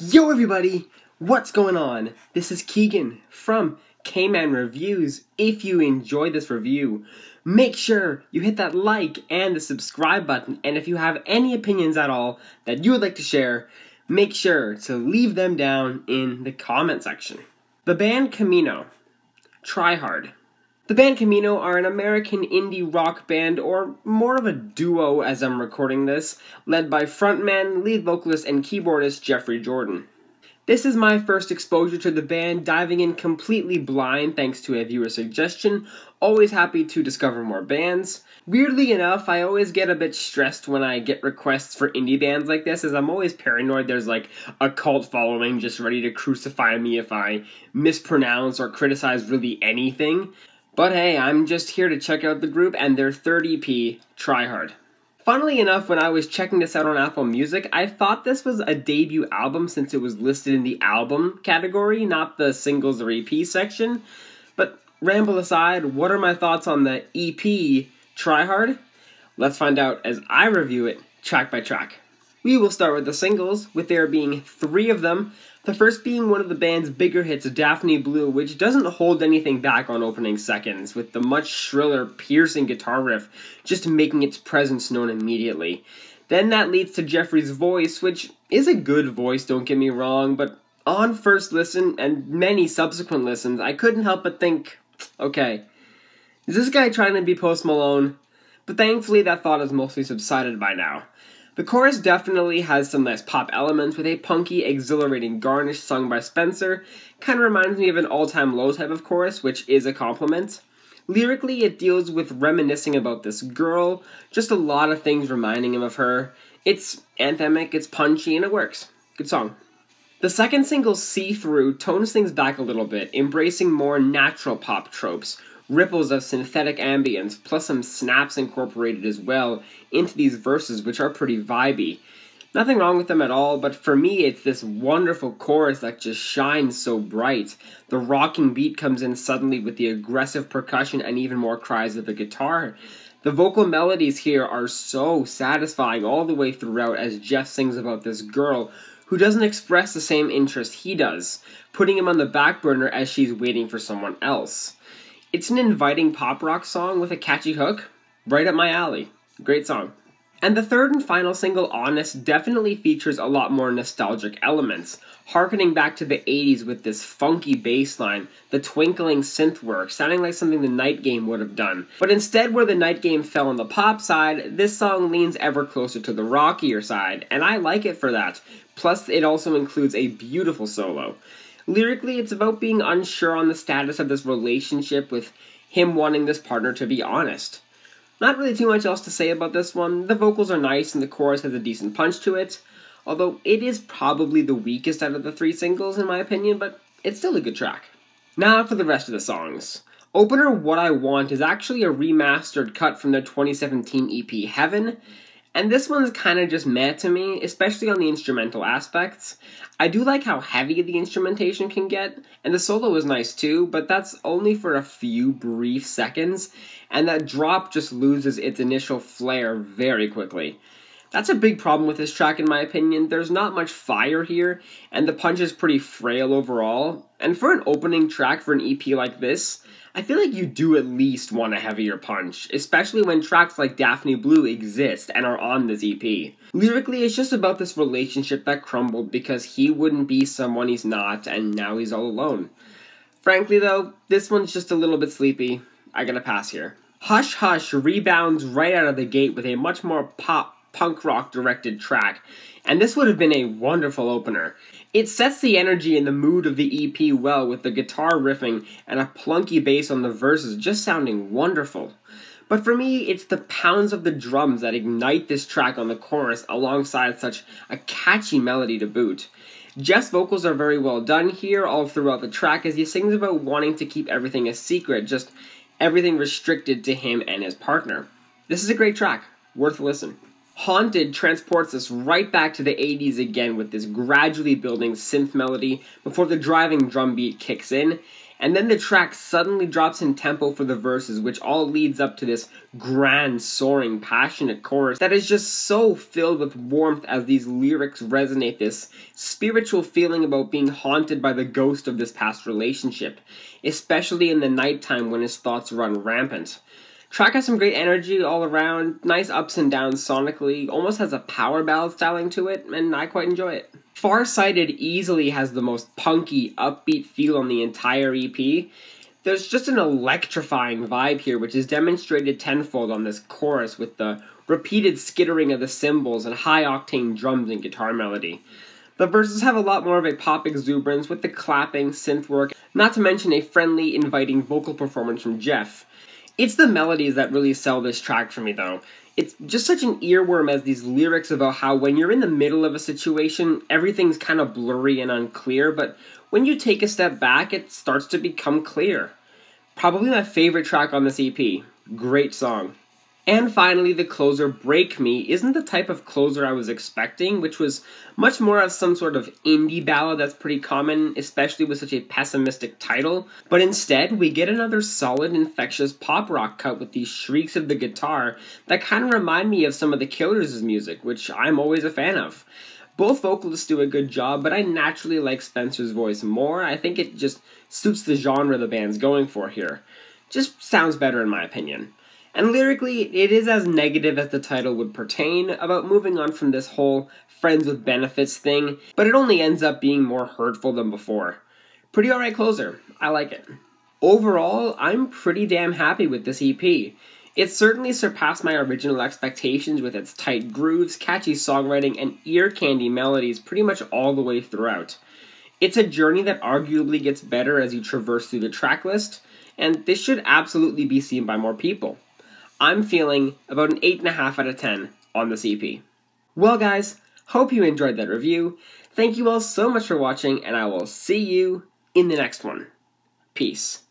Yo, everybody! What's going on? This is Keegan from K-Man Reviews. If you enjoyed this review, make sure you hit that like and the subscribe button. And if you have any opinions at all that you would like to share, make sure to leave them down in the comment section. The band Camino. Try Hard. The band Camino are an American indie rock band, or more of a duo as I'm recording this, led by frontman, lead vocalist, and keyboardist Jeffery Jordan. This is my first exposure to the band, diving in completely blind thanks to a viewer suggestion. Always happy to discover more bands. Weirdly enough, I always get a bit stressed when I get requests for indie bands like this, as I'm always paranoid there's like a cult following just ready to crucify me if I mispronounce or criticize really anything. But hey, I'm just here to check out the group and their third EP, Try Hard. Funnily enough, when I was checking this out on Apple Music, I thought this was a debut album since it was listed in the album category, not the singles or EP section. But ramble aside, what are my thoughts on the EP, Try Hard? Let's find out as I review it track by track. We will start with the singles, with there being three of them, the first being one of the band's bigger hits, Daphne Blue, which doesn't hold anything back on opening seconds, with the much shriller, piercing guitar riff just making its presence known immediately. Then that leads to Jeffery's voice, which is a good voice, don't get me wrong, but on first listen and many subsequent listens, I couldn't help but think, okay, is this guy trying to be Post Malone? But thankfully, that thought has mostly subsided by now. The chorus definitely has some nice pop elements with a punky, exhilarating garnish sung by Spencer. Kind of reminds me of an all time low type of chorus, which is a compliment. Lyrically, it deals with reminiscing about this girl, just a lot of things reminding him of her. It's anthemic, it's punchy, and it works. Good song. The second single, See Through, tones things back a little bit, embracing more natural pop tropes, ripples of synthetic ambience, plus some snaps incorporated as well into these verses, which are pretty vibey. Nothing wrong with them at all, but for me, it's this wonderful chorus that just shines so bright. The rocking beat comes in suddenly with the aggressive percussion and even more cries of the guitar. The vocal melodies here are so satisfying all the way throughout as Jeff sings about this girl who doesn't express the same interest he does, putting him on the back burner as she's waiting for someone else. It's an inviting pop rock song with a catchy hook, right up my alley. Great song. And the third and final single, Honest, definitely features a lot more nostalgic elements, harkening back to the 80s with this funky bass line, the twinkling synth work, sounding like something the Night Game would have done. But instead, where the Night Game fell on the pop side, this song leans ever closer to the rockier side, and I like it for that. Plus, it also includes a beautiful solo. Lyrically, it's about being unsure on the status of this relationship with him wanting this partner to be honest. Not really too much else to say about this one. The vocals are nice and the chorus has a decent punch to it, although it is probably the weakest out of the three singles in my opinion, but it's still a good track. Now for the rest of the songs. Opener What I Want is actually a remastered cut from their 2017 EP Heaven, and this one's kind of just meh to me, especially on the instrumental aspects. I do like how heavy the instrumentation can get, and the solo is nice too, but that's only for a few brief seconds, and that drop just loses its initial flair very quickly. That's a big problem with this track, in my opinion. There's not much fire here, and the punch is pretty frail overall. And for an opening track for an EP like this, I feel like you do at least want a heavier punch, especially when tracks like Daphne Blue exist and are on this EP. Lyrically, it's just about this relationship that crumbled because he wouldn't be someone he's not, and now he's all alone. Frankly, though, this one's just a little bit sleepy. I gotta pass here. Hush Hush rebounds right out of the gate with a much more pop punk rock directed track, and this would have been a wonderful opener. It sets the energy and the mood of the EP well with the guitar riffing and a plunky bass on the verses just sounding wonderful. But for me, it's the pounds of the drums that ignite this track on the chorus alongside such a catchy melody to boot. Jeff's vocals are very well done here all throughout the track as he sings about wanting to keep everything a secret, just everything restricted to him and his partner. This is a great track, worth a listen. Haunted transports us right back to the 80s again with this gradually building synth melody before the driving drum beat kicks in. and then the track suddenly drops in tempo for the verses, which all leads up to this grand, soaring, passionate chorus that is just so filled with warmth as these lyrics resonate this spiritual feeling about being haunted by the ghost of this past relationship, especially in the nighttime when his thoughts run rampant. Track has some great energy all around, nice ups and downs sonically, almost has a power ballad styling to it, and I quite enjoy it. Farsighted easily has the most punky, upbeat feel on the entire EP. There's just an electrifying vibe here, which is demonstrated tenfold on this chorus with the repeated skittering of the cymbals and high octane drums and guitar melody. The verses have a lot more of a pop exuberance with the clapping, synth work, not to mention a friendly, inviting vocal performance from Jeff. It's the melodies that really sell this track for me, though. It's just such an earworm as these lyrics about how when you're in the middle of a situation, everything's kind of blurry and unclear, but when you take a step back, it starts to become clear. Probably my favorite track on this EP. Great song. And finally, the closer, Break Me, isn't the type of closer I was expecting, which was much more of some sort of indie ballad that's pretty common, especially with such a pessimistic title. But instead, we get another solid, infectious pop rock cut with these shrieks of the guitar that kind of remind me of some of the Killers' music, which I'm always a fan of. Both vocalists do a good job, but I naturally like Spencer's voice more. I think it just suits the genre the band's going for here. Just sounds better in my opinion. And lyrically, it is as negative as the title would pertain about moving on from this whole friends with benefits thing, but it only ends up being more hurtful than before. Pretty alright closer. I like it. Overall, I'm pretty damn happy with this EP. It certainly surpassed my original expectations with its tight grooves, catchy songwriting, and ear candy melodies pretty much all the way throughout. It's a journey that arguably gets better as you traverse through the tracklist, and this should absolutely be seen by more people. I'm feeling about an 8.5 out of 10 on this EP. Well, guys, hope you enjoyed that review. Thank you all so much for watching, and I will see you in the next one. Peace.